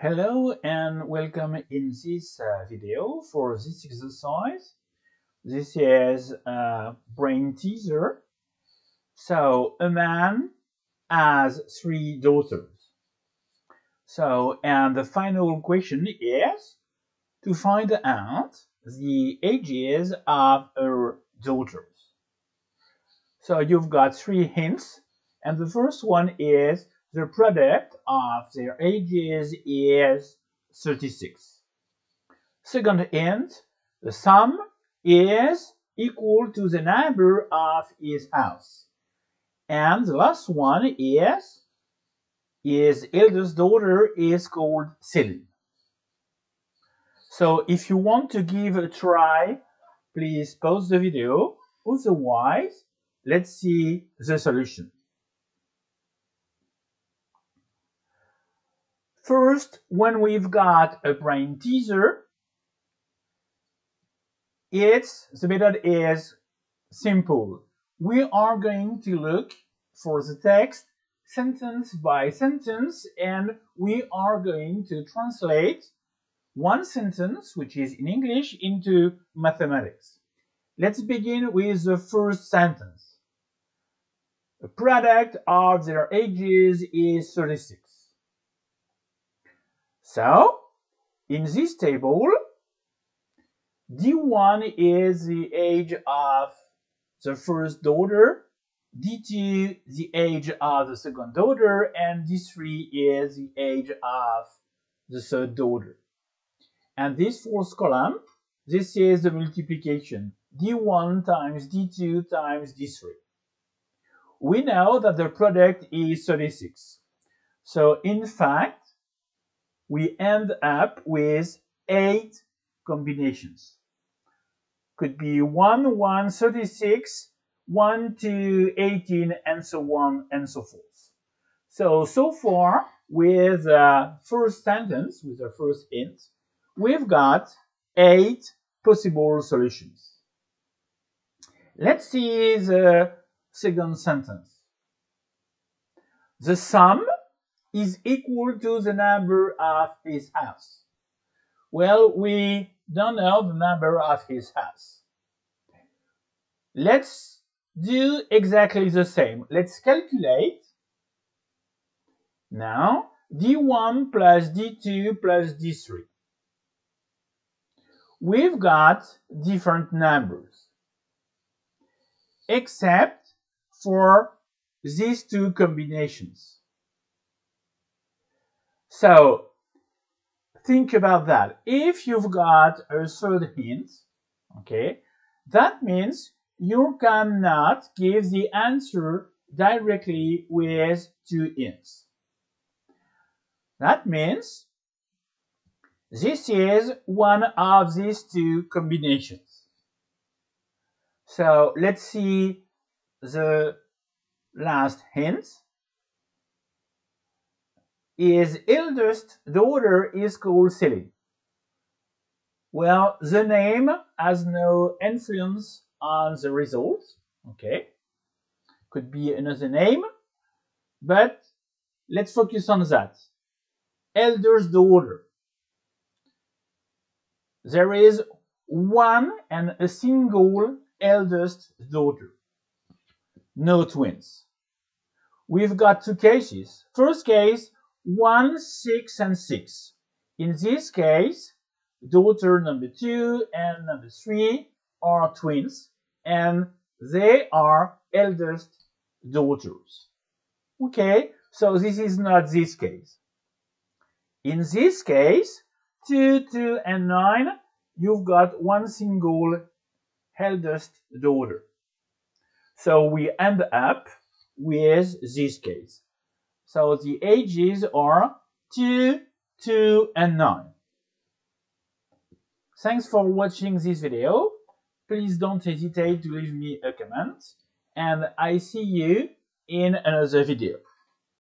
Hello and welcome in this uh, video for this exercise. This is a brain teaser. So a man has three daughters. So and the final question is to find out the ages of her daughters. So you've got three hints and the first one is the product of their ages is 36. Second hint, the sum is equal to the number of his house. And the last one is his eldest daughter is called Celine. So if you want to give a try, please pause the video. Otherwise, let's see the solution. First, when we've got a brain teaser, it's the method is simple. We are going to look for the text sentence by sentence and we are going to translate one sentence, which is in English, into mathematics. Let's begin with the first sentence. The product of their ages is 36. So, in this table, D1 is the age of the first daughter, D2 the age of the second daughter, and D3 is the age of the third daughter. And this fourth column, this is the multiplication, D1 times D2 times D3. We know that the product is 36. So in fact, we end up with eight combinations. Could be 1, 1, 36, 1 to 18, and so on and so forth. So, so far, with the first sentence, with the first hint, we've got eight possible solutions. Let's see the second sentence. The sum is equal to the number of his house. Well, we don't know the number of his house. Let's do exactly the same. Let's calculate. Now, D1 plus D2 plus D3. We've got different numbers, except for these two combinations. So think about that. If you've got a third hint, okay, that means you cannot give the answer directly with two hints. That means this is one of these two combinations. So let's see the last hint his eldest daughter is called Celine. Well, the name has no influence on the result. Okay. Could be another name, but let's focus on that. Eldest daughter. There is one and a single eldest daughter. No twins. We've got two cases. First case, 1, 6, and 6. In this case, daughter number 2 and number 3 are twins, and they are eldest daughters. Okay, so this is not this case. In this case, 2, 2, and 9, you've got one single eldest daughter. So we end up with this case. So the ages are 2, 2, and 9. Thanks for watching this video. Please don't hesitate to leave me a comment. And I see you in another video.